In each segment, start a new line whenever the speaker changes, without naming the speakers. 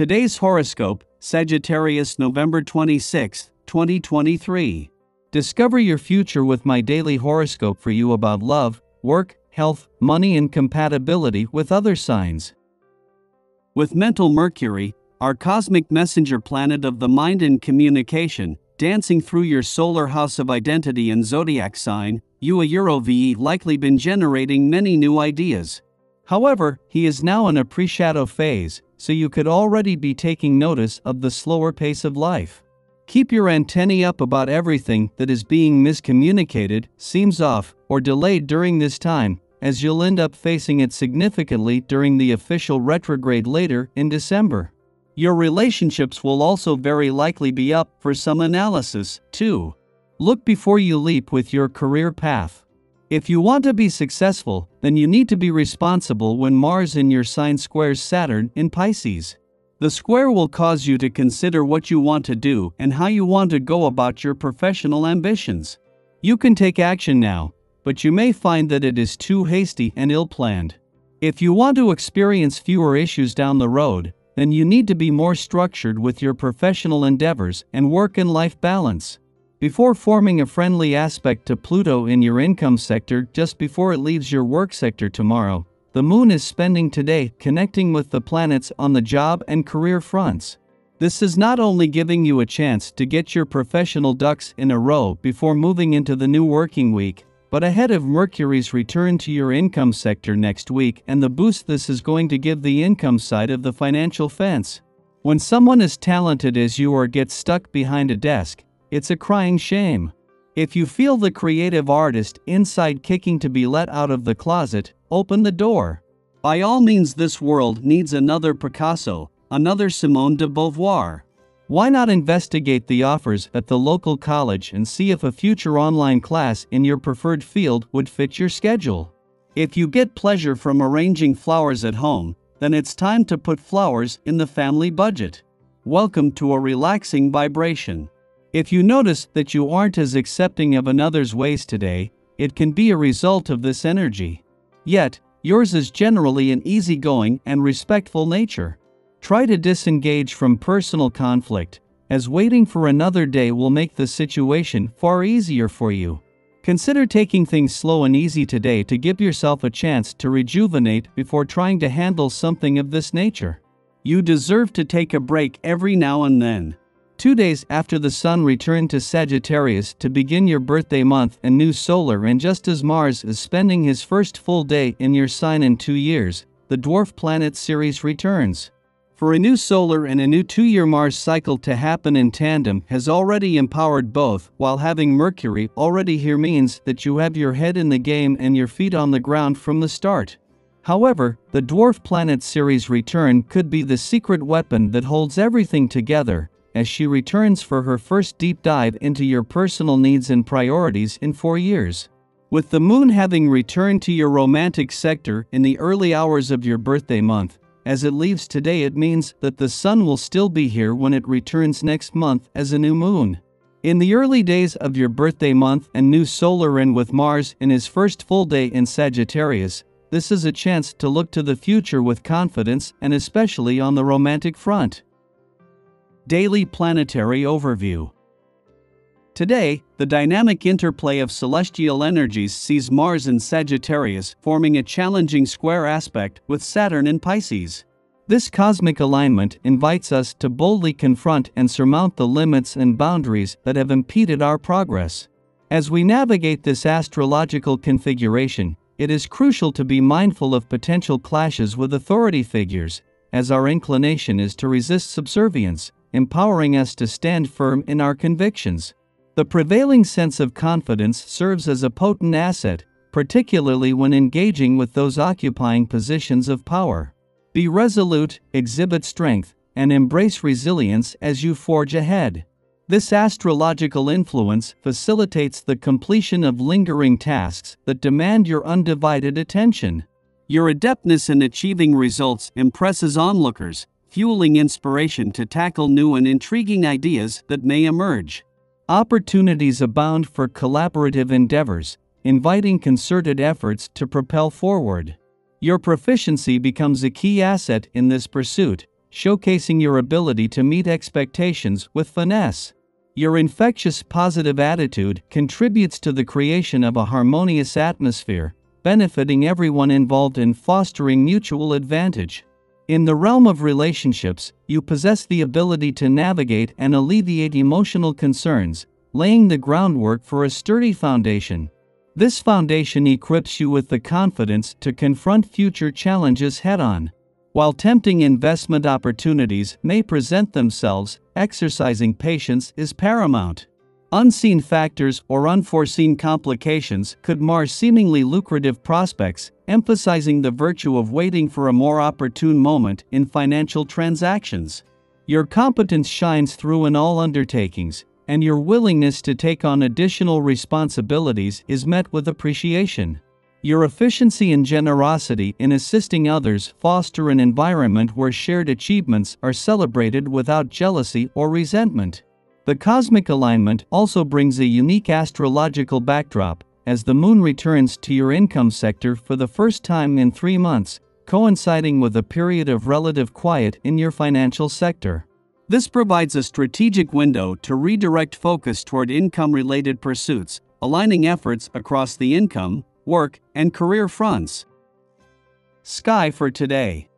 Today's horoscope, Sagittarius, November 26, 2023. Discover your future with my daily horoscope for you about love, work, health, money, and compatibility with other signs. With mental Mercury, our cosmic messenger planet of the mind and communication, dancing through your solar house of identity and zodiac sign, you a Euro-VE likely been generating many new ideas. However, he is now in a pre-shadow phase, so you could already be taking notice of the slower pace of life. Keep your antennae up about everything that is being miscommunicated, seems off, or delayed during this time, as you'll end up facing it significantly during the official retrograde later in December. Your relationships will also very likely be up for some analysis, too. Look before you leap with your career path. If you want to be successful, then you need to be responsible when Mars in your sign squares Saturn in Pisces. The square will cause you to consider what you want to do and how you want to go about your professional ambitions. You can take action now, but you may find that it is too hasty and ill planned. If you want to experience fewer issues down the road, then you need to be more structured with your professional endeavors and work and life balance. Before forming a friendly aspect to Pluto in your income sector just before it leaves your work sector tomorrow, the moon is spending today connecting with the planets on the job and career fronts. This is not only giving you a chance to get your professional ducks in a row before moving into the new working week, but ahead of Mercury's return to your income sector next week and the boost this is going to give the income side of the financial fence. When someone as talented as you are gets stuck behind a desk, it's a crying shame. If you feel the creative artist inside kicking to be let out of the closet, open the door. By all means, this world needs another Picasso, another Simone de Beauvoir. Why not investigate the offers at the local college and see if a future online class in your preferred field would fit your schedule? If you get pleasure from arranging flowers at home, then it's time to put flowers in the family budget. Welcome to a relaxing vibration. If you notice that you aren't as accepting of another's ways today, it can be a result of this energy. Yet, yours is generally an easygoing and respectful nature. Try to disengage from personal conflict, as waiting for another day will make the situation far easier for you. Consider taking things slow and easy today to give yourself a chance to rejuvenate before trying to handle something of this nature. You deserve to take a break every now and then. Two days after the Sun returned to Sagittarius to begin your birthday month and new solar, and just as Mars is spending his first full day in your sign in two years, the dwarf planet Ceres returns. For a new solar and a new two year Mars cycle to happen in tandem has already empowered both, while having Mercury already here means that you have your head in the game and your feet on the ground from the start. However, the dwarf planet Ceres return could be the secret weapon that holds everything together, as she returns for her first deep dive into your personal needs and priorities in four years. With the moon having returned to your romantic sector in the early hours of your birthday month, as it leaves today, it means that the sun will still be here when it returns next month as a new moon. In the early days of your birthday month and new solar in with Mars in his first full day in Sagittarius, this is a chance to look to the future with confidence and especially on the romantic front. Daily Planetary Overview Today, the dynamic interplay of celestial energies sees Mars in Sagittarius forming a challenging square aspect with Saturn in Pisces. This cosmic alignment invites us to boldly confront and surmount the limits and boundaries that have impeded our progress. As we navigate this astrological configuration, it is crucial to be mindful of potential clashes with authority figures, as our inclination is to resist subservience empowering us to stand firm in our convictions. The prevailing sense of confidence serves as a potent asset, particularly when engaging with those occupying positions of power. Be resolute, exhibit strength, and embrace resilience as you forge ahead. This astrological influence facilitates the completion of lingering tasks that demand your undivided attention. Your adeptness in achieving results impresses onlookers, fueling inspiration to tackle new and intriguing ideas that may emerge. Opportunities abound for collaborative endeavors, inviting concerted efforts to propel forward. Your proficiency becomes a key asset in this pursuit, showcasing your ability to meet expectations with finesse. Your infectious positive attitude contributes to the creation of a harmonious atmosphere, benefiting everyone involved in fostering mutual advantage. In the realm of relationships, you possess the ability to navigate and alleviate emotional concerns, laying the groundwork for a sturdy foundation. This foundation equips you with the confidence to confront future challenges head on. While tempting investment opportunities may present themselves, exercising patience is paramount. Unseen factors or unforeseen complications could mar seemingly lucrative prospects, emphasizing the virtue of waiting for a more opportune moment in financial transactions. Your competence shines through in all undertakings, and your willingness to take on additional responsibilities is met with appreciation. Your efficiency and generosity in assisting others foster an environment where shared achievements are celebrated without jealousy or resentment. The cosmic alignment also brings a unique astrological backdrop, as the moon returns to your income sector for the first time in three months, coinciding with a period of relative quiet in your financial sector. This provides a strategic window to redirect focus toward income related pursuits, aligning efforts across the income, work, and career fronts. Sky for today.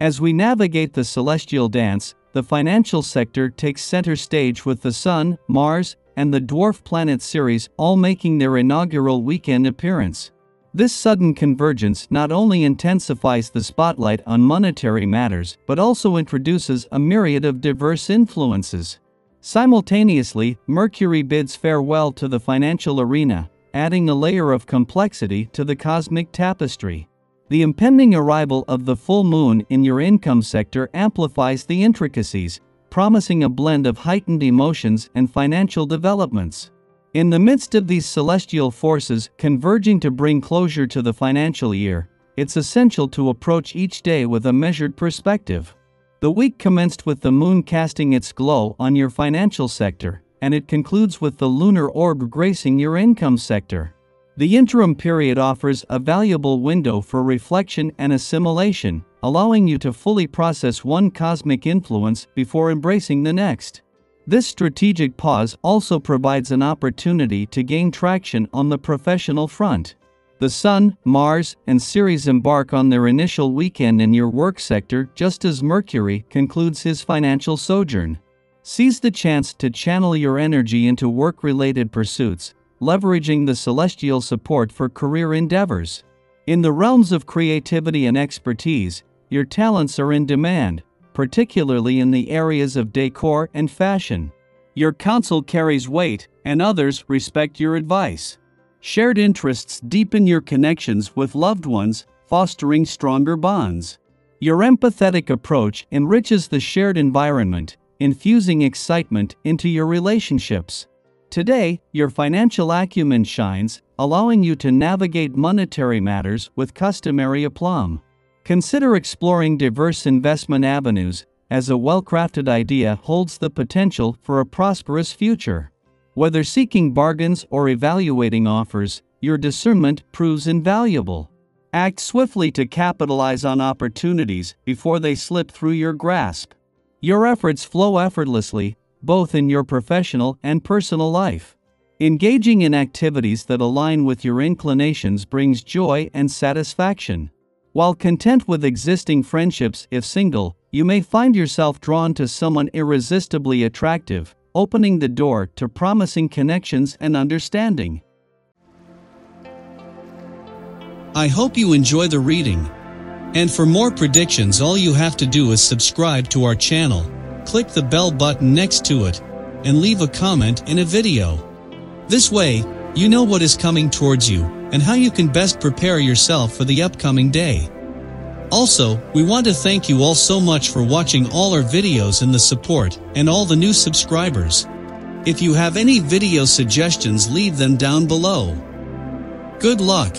As we navigate the celestial dance, the financial sector takes center stage with the Sun, Mars, and the dwarf planet Ceres all making their inaugural weekend appearance. This sudden convergence not only intensifies the spotlight on monetary matters but also introduces a myriad of diverse influences. Simultaneously, Mercury bids farewell to the financial arena, adding a layer of complexity to the cosmic tapestry. The impending arrival of the full moon in your income sector amplifies the intricacies, promising a blend of heightened emotions and financial developments. In the midst of these celestial forces converging to bring closure to the financial year, it's essential to approach each day with a measured perspective. The week commenced with the moon casting its glow on your financial sector, and it concludes with the lunar orb gracing your income sector. The interim period offers a valuable window for reflection and assimilation, allowing you to fully process one cosmic influence before embracing the next. This strategic pause also provides an opportunity to gain traction on the professional front. The Sun, Mars, and Ceres embark on their initial weekend in your work sector just as Mercury concludes his financial sojourn. Seize the chance to channel your energy into work related pursuits, leveraging the celestial support for career endeavors. In the realms of creativity and expertise, your talents are in demand, particularly in the areas of decor and fashion. Your counsel carries weight, and others respect your advice. Shared interests deepen your connections with loved ones, fostering stronger bonds. Your empathetic approach enriches the shared environment, infusing excitement into your relationships. Today, your financial acumen shines, allowing you to navigate monetary matters with customary aplomb. Consider exploring diverse investment avenues, as a well crafted idea holds the potential for a prosperous future. Whether seeking bargains or evaluating offers, your discernment proves invaluable. Act swiftly to capitalize on opportunities before they slip through your grasp. Your efforts flow effortlessly, both in your professional and personal life. Engaging in activities that align with your inclinations brings joy and satisfaction. While content with existing friendships if single, you may find yourself drawn to someone irresistibly attractive, opening the door to promising connections and understanding. I hope you enjoy the reading. And for more predictions all you have to do is subscribe to our channel, click the bell button next to it, and leave a comment in a video. This way, you know what is coming towards you, and how you can best prepare yourself for the upcoming day. Also, we want to thank you all so much for watching all our videos and the support, and all the new subscribers. If you have any video suggestions leave them down below. Good luck!